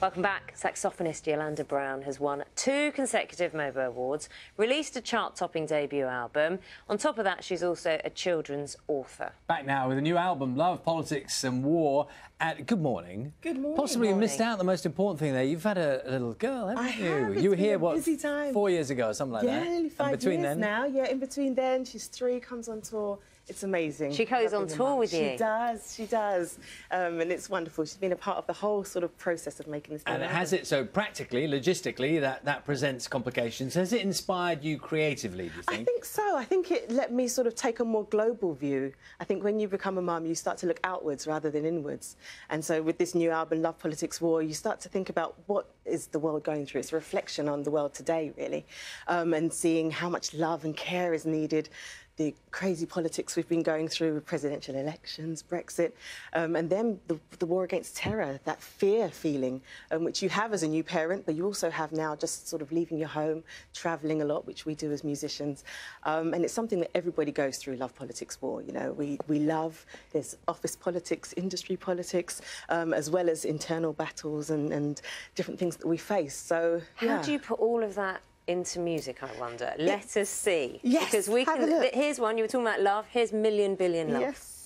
Welcome back. Saxophonist Yolanda Brown has won two consecutive MOBO Awards, released a chart topping debut album. On top of that, she's also a children's author. Back now with a new album, Love, Politics and War. At, good morning. Good morning. Possibly you Morning. missed out the most important thing there. You've had a, a little girl, haven't I you? have. It's you were here, a what, busy time. four years ago or something like yeah, that? nearly five and between years then? now. Yeah, in between then, she's three, comes on tour. It's amazing. She goes on tour with you. She does, she does. Um, and it's wonderful. She's been a part of the whole sort of process of making this. And it has it so practically, logistically, that, that presents complications. Has it inspired you creatively, do you I think? think so. I think it let me sort of take a more global view. I think when you become a mum, you start to look outwards rather than inwards. And so with this new album, Love, Politics, War, you start to think about what is the world going through. It's a reflection on the world today, really, um, and seeing how much love and care is needed. The crazy politics we've been going through with presidential elections, Brexit, um, and then the, the war against terror, that fear feeling, um, which you have as a new parent, but you also have now just sort of leaving your home, travelling a lot, which we do as musicians. Um, and it's something that everybody goes through, love, politics, war. You know, we, we love, there's office politics, industry politics, um, as well as internal battles and, and different things that we face. So, How yeah. do you put all of that into music, I wonder? Let us see. Yes, Because we can. Here's one. You were talking about love. Here's Million Billion Love. Yes.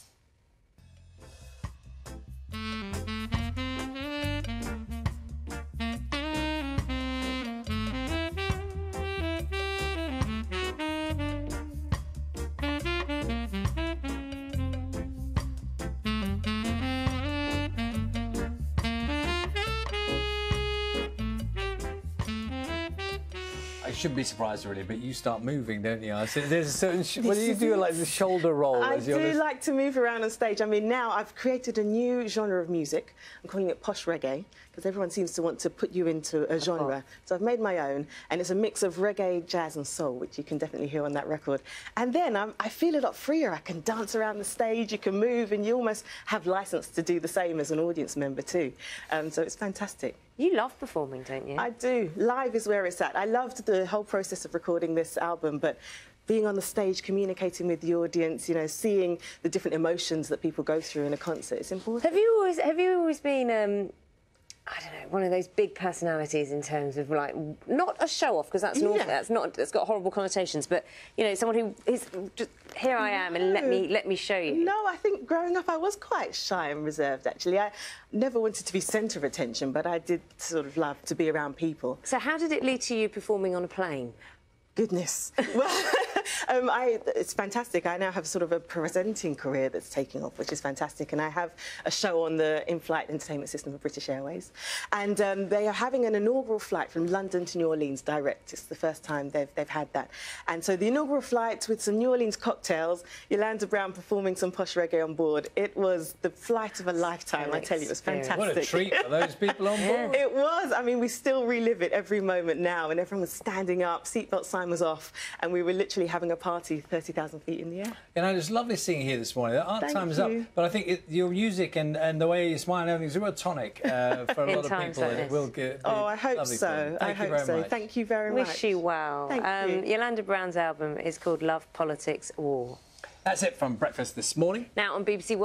I should be surprised, really, but you start moving, don't you? I see- There's a certain. What do you do, like the shoulder roll? I do like to move around on stage. I mean, now I've created a new genre of music. I'm calling it posh reggae because everyone seems to want to put you into a genre. So I've made my own, and it's a mix of reggae, jazz, and soul, which you can definitely hear on that record. And then I'm, I feel a lot freer. I can dance around the stage, you can move, and you almost have license to do the same as an audience member too. Um, so it's fantastic. You love performing, don't you? I do. Live is where it's at. I loved the whole process of recording this album, but being on the stage, communicating with the audience, you know, seeing the different emotions that people go through in a concert, it's important. Have you always have you always been um, I don't know one of those big personalities in terms of like not a show off because that's not Yeah. that's not that's got horrible connotations, but you know someone who is just here I am and let me let me show you. No, I think growing up I was quite shy and reserved actually. I never wanted to be centre of attention, but I did sort of love to be around people. So how did it lead to you performing on a plane? Goodness. well, um, I, it's fantastic. I now have sort of a presenting career that's taking off, which is fantastic. And I have a show on the in-flight entertainment system of British Airways. And um, they are having an inaugural flight from London to New Orleans direct. It's the first time they've, they've had that. And so the inaugural flight with some New Orleans cocktails, Yolanda Brown performing some posh reggae on board. It was the flight of a lifetime, An I tell you. It was fantastic. What a treat for those people on board. It was. I mean, we still relive it every moment now, and everyone was standing up, seatbelt sign was off, and we were literally having a party 30,000 feet in the air. You know, it's lovely seeing you here this morning. Our Thank time is up, but I think it, your music and, and the way you smile and everything is a real tonic uh, for a lot of people. like It will get, Oh, I hope so. I hope so. much. Thank you very much. Wish you well. Thank um, you. Yolanda Brown's album is called Love, Politics, War. That's it from Breakfast this morning. Now on BBC.